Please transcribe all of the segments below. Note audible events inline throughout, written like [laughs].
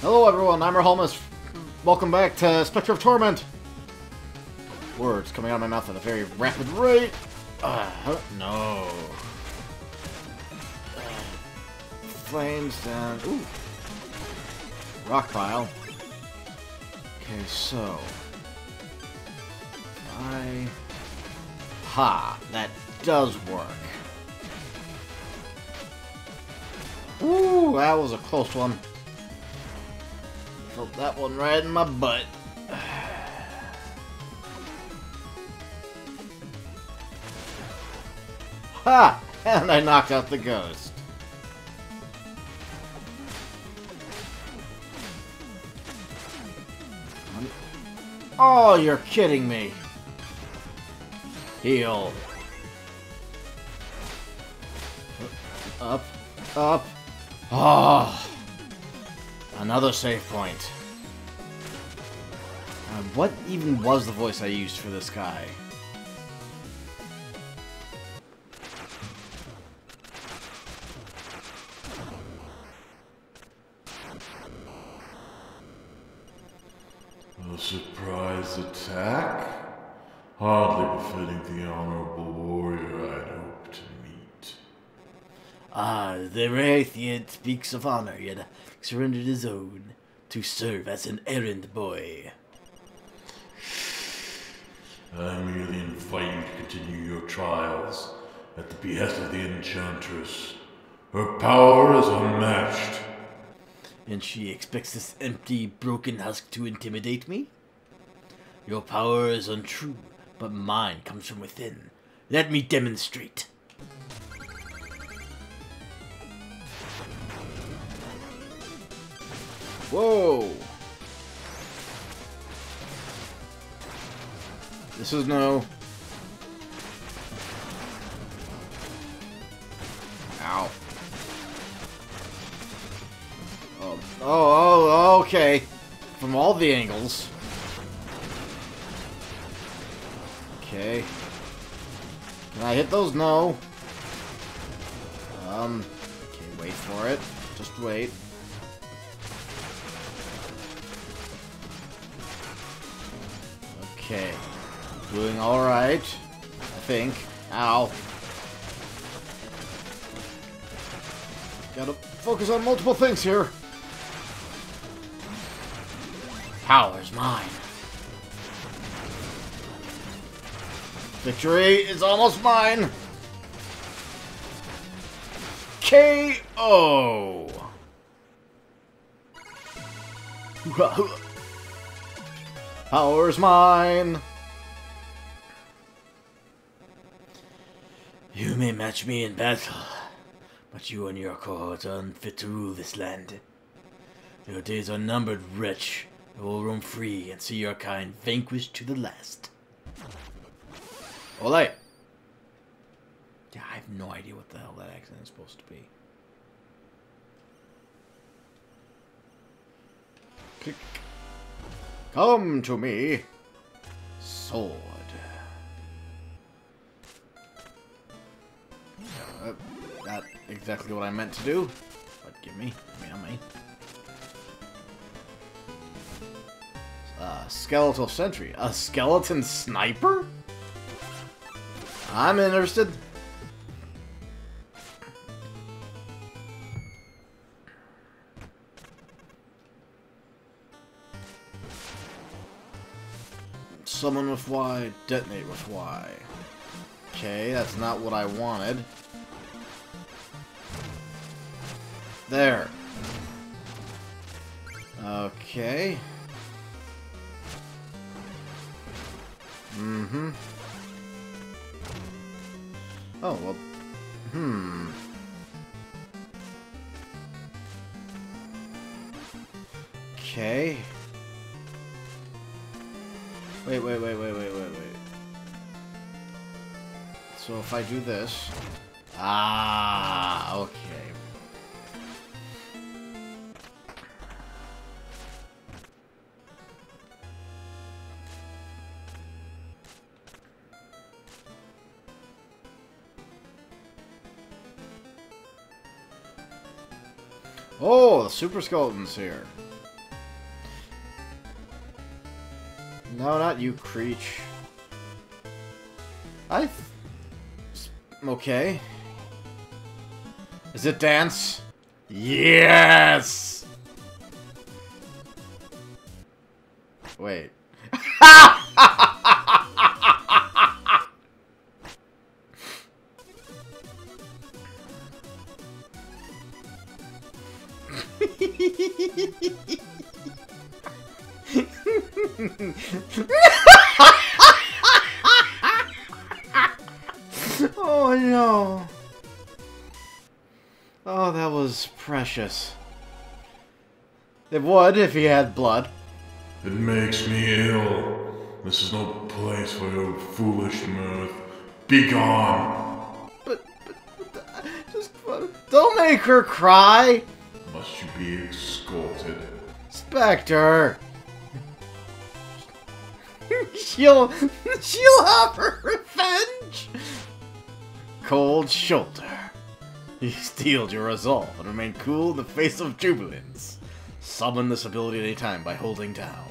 Hello everyone, I'm Rahalimus. Welcome back to Specter of Torment. Words coming out of my mouth at a very rapid rate. Uh, no. Flames down. Ooh. Rock pile. Okay, so. I. Ha! That does work. Ooh, that was a close one. Felt that one right in my butt. [sighs] Ha! And I knocked out the ghost. Oh, you're kidding me. Heal. Up. Up. Oh. Another save point. Uh, what even was the voice I used for this guy? A surprise attack? Hardly befitting the honorable warrior I'd hoped to meet. Ah, the Raytheon speaks of honor, yet surrendered his own to serve as an errand boy. I merely invite you to continue your trials at the behest of the Enchantress. Her power is unmatched. And she expects this empty, broken husk to intimidate me? Your power is untrue, but mine comes from within. Let me demonstrate. Whoa! This is no. Ow. Oh, oh, oh, okay. From all the angles. Okay. Can I hit those? No. Um, okay, wait for it. Just wait. Okay. Doing alright. I think. Ow. Gotta focus on multiple things here. Power's mine. Victory is almost mine. KO. [laughs] Power's mine. You may match me in battle, but you and your cohort are unfit to rule this land. Your days are numbered, wretch. You will roam free and see your kind vanquished to the last. Ole! Yeah, I have no idea what the hell that accent is supposed to be. Click. Come to me, sword. Uh, not exactly what I meant to do, but give me, give me me. Uh, skeletal sentry. A skeleton sniper? I'm interested. With Y, detonate with Y. Okay, that's not what I wanted. There. Okay. Mm-hmm. Oh, well... Hmm... Okay... Wait, wait, wait, wait, wait, wait, wait. So if I do this... Ah, okay. Oh, the Super Skeleton's here. No, not you, Creech. I... Okay. Is it dance? Yes! Wait. [laughs] oh no. Oh, that was precious. It would if he had blood. It makes me ill. This is no place for your foolish mirth. Be gone! But, but, but uh, just don't make her cry. Must you be escorted? Specter. She'll she'll have her revenge. Cold shoulder. You steeled your resolve and remain cool in the face of jubilance. Summon this ability at any time by holding down.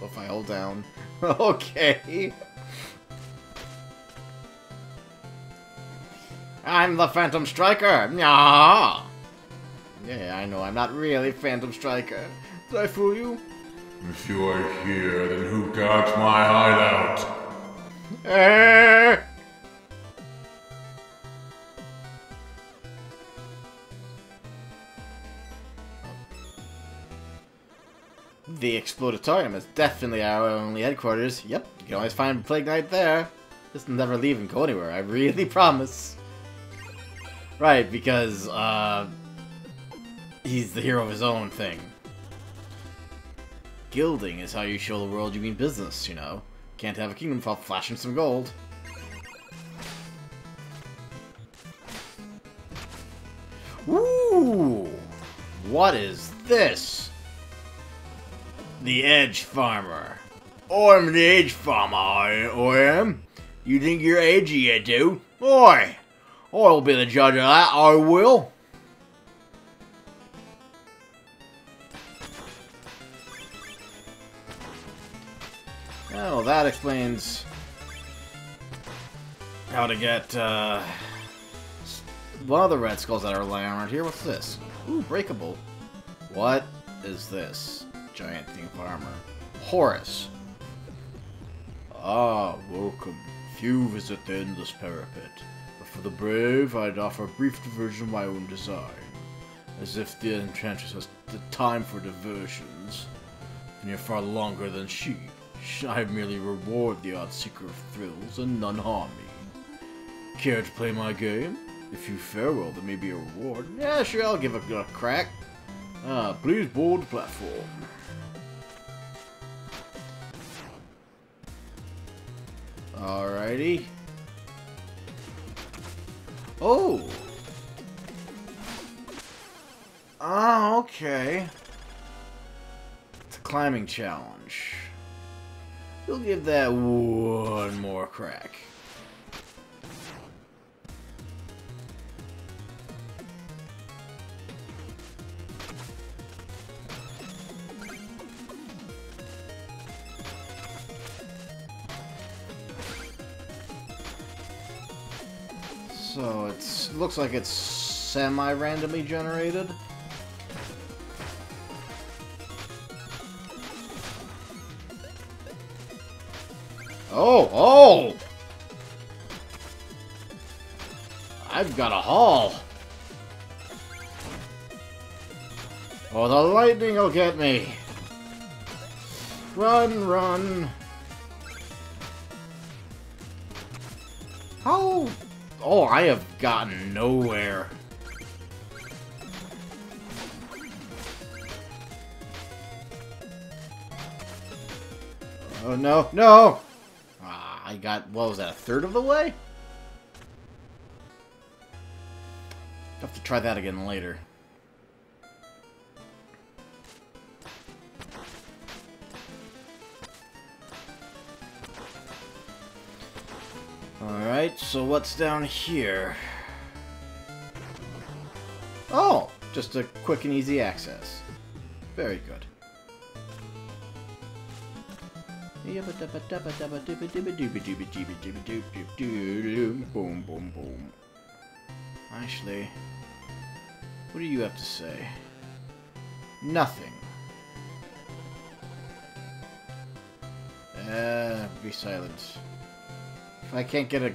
So if I hold down... [laughs] okay. I'm the Phantom Striker! Nyah! Yeah, I know, I'm not really Phantom Striker. Did I fool you? If you are here, then who guards my hideout? Eh! The Explodatorium is definitely our only headquarters. Yep, you can always find Plague Knight there. Just never leave and go anywhere, I really [laughs] promise. Right, because, uh... He's the hero of his own thing. Gilding is how you show the world you mean business, you know. Can't have a kingdom without flashing some gold. Ooh! What is this? The Edge Farmer. Oh, I'm the Edge Farmer, I, I am. You think you're edgy, you do? Oi! I'll be the judge of that, I will. That explains how to get, uh, one of the red skulls that are lying around here. What's this? Ooh, breakable. What is this? Giant thing of armor. Horus. Ah, welcome. Few visit the endless parapet. But for the brave, I'd offer a brief diversion of my own design. As if the enchantress has the time for diversions. And you're far longer than she. I merely reward the odd seeker of thrills, and none harm me. Care to play my game? If you fare well, there may be a reward. Yeah, sure, I'll give it a crack. Ah, please board the platform. Alrighty. Oh! Ah, okay. It's a climbing challenge. We'll give that one more crack. So it looks like it's semi-randomly generated. Oh, oh! I've got a haul. Oh, the lightning will get me. Run, run. How? Oh, I have gotten nowhere. Oh, no, no! I got, what was that, a third of the way? I'll have to try that again later. Alright, so what's down here? Oh, just a quick and easy access. Very good. Boom, boom, boom. Actually, what do you have to say? Nothing. Uh, be silent. If I can't get a...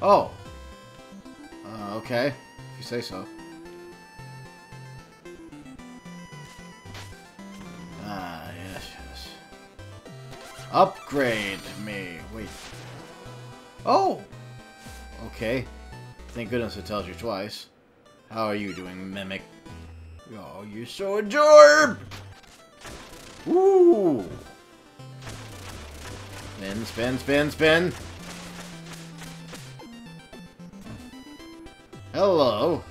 Oh! Uh, okay. If you say so. Upgrade me. Wait. Oh! Okay. Thank goodness it tells you twice. How are you doing, Mimic? Oh, you're so adorable! Ooh! Spin, spin, spin, spin! Hello!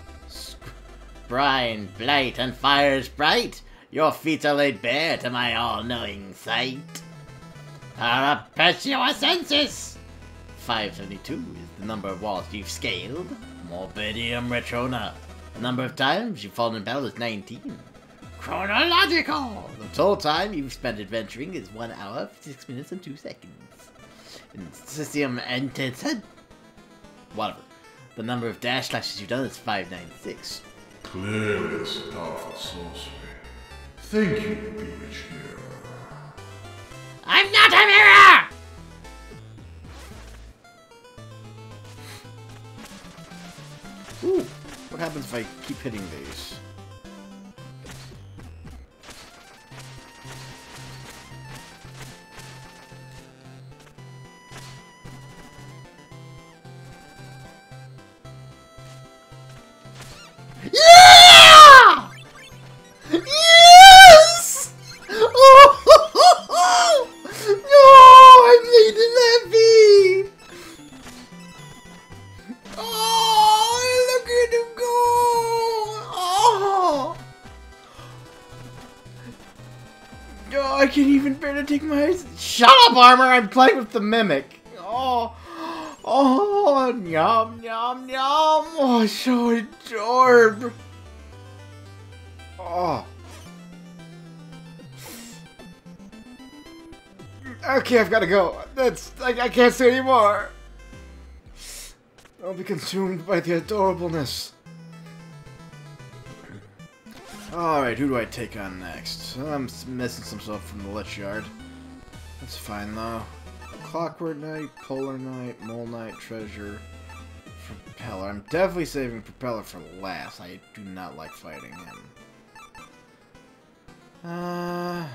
Brine, blight, and fire's bright! Your feet are laid bare to my all-knowing sight! Perpetua sensus! 572 is the number of walls you've scaled. Morbidium retrona. The number of times you've fallen in battle is 19. Chronological! The total time you've spent adventuring is 1 hour, 6 minutes, and 2 seconds. In System. Whatever. The number of dash slashes you've done is 596. Clearly, a powerful sorcery. Thank you, Bewitched Mirror. I'm not a mirror! Ooh, what happens if I keep hitting these? Armor! I'm playing with the mimic. Oh, oh, yum, yum, yum. Oh, so adorable. Oh. Okay, I've got to go. That's I, I can't say anymore. I'll be consumed by the adorableness. Alright, who do I take on next? I'm missing some stuff from the Lich Yard. That's fine though. Clockwork Knight, Polar Knight, Mole Knight, Treasure, Propeller. I'm definitely saving Propeller for last. I do not like fighting him. Uh...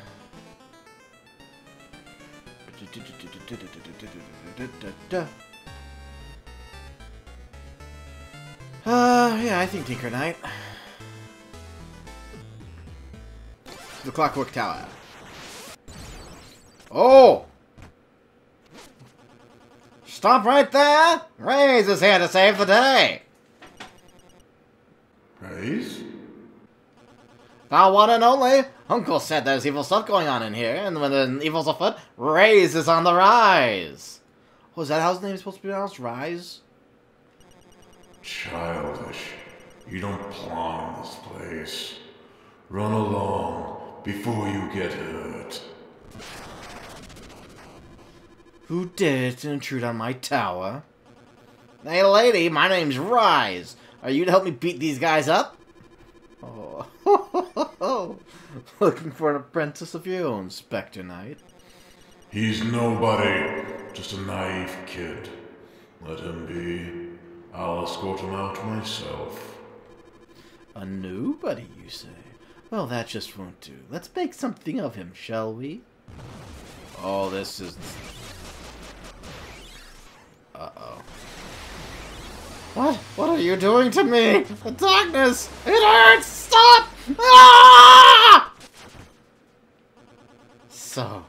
Uh, yeah, I think Tinker Knight. The Clockwork Tower. Oh! Stop right there! Raze is here to save the day! Raise? The one and only! Uncle said there's evil stuff going on in here, and when the evil's afoot, Raze is on the rise! Oh, that how his name is supposed to be pronounced? Rise? Childish. You don't belong in this place. Run along before you get hurt. Who dared to intrude on my tower? Hey, lady, my name's Reize. Are you to help me beat these guys up? Oh, [laughs] looking for an apprentice of your own, Specter Knight. He's nobody, just a naive kid. Let him be. I'll escort him out myself. A nobody, you say? Well, that just won't do. Let's make something of him, shall we? Oh, this is... Uh-oh. What? What are you doing to me? The darkness! It hurts! Stop! Ah! So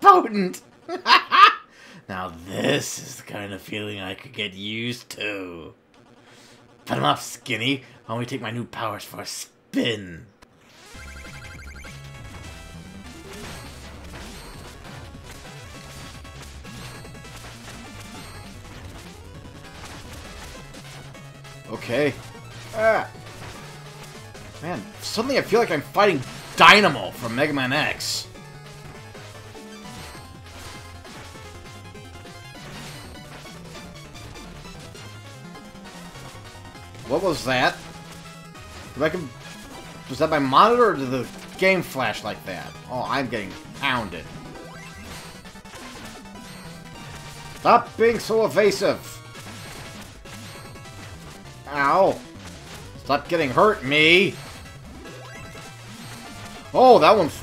potent! [laughs] now this is the kind of feeling I could get used to. Put him up, skinny. Why don't we take my new powers for a spin? Okay. Ah. Man, suddenly I feel like I'm fighting Dynamo from Mega Man X. What was that? Did I can... Was that my monitor or did the game flash like that? Oh, I'm getting pounded. Stop being so evasive! Ow! Stop getting hurt, me! Oh, that one's...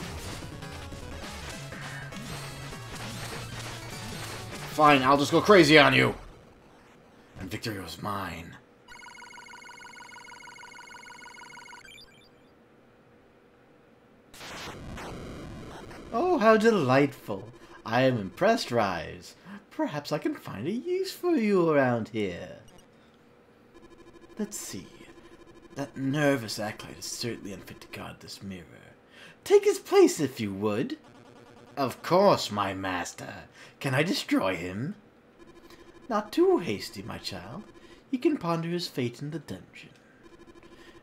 Fine, I'll just go crazy on you. And victory was mine. Oh, how delightful. I am impressed, Reize. Perhaps I can find a use for you around here. Let's see. That nervous acolyte is certainly unfit to guard this mirror. Take his place, if you would. Of course, my master. Can I destroy him? Not too hasty, my child. He can ponder his fate in the dungeon.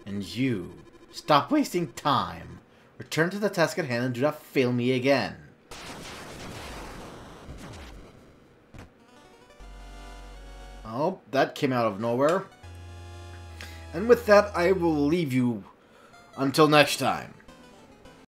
And you, stop wasting time. Return to the task at hand and do not fail me again. Oh, that came out of nowhere. And with that, I will leave you until next time.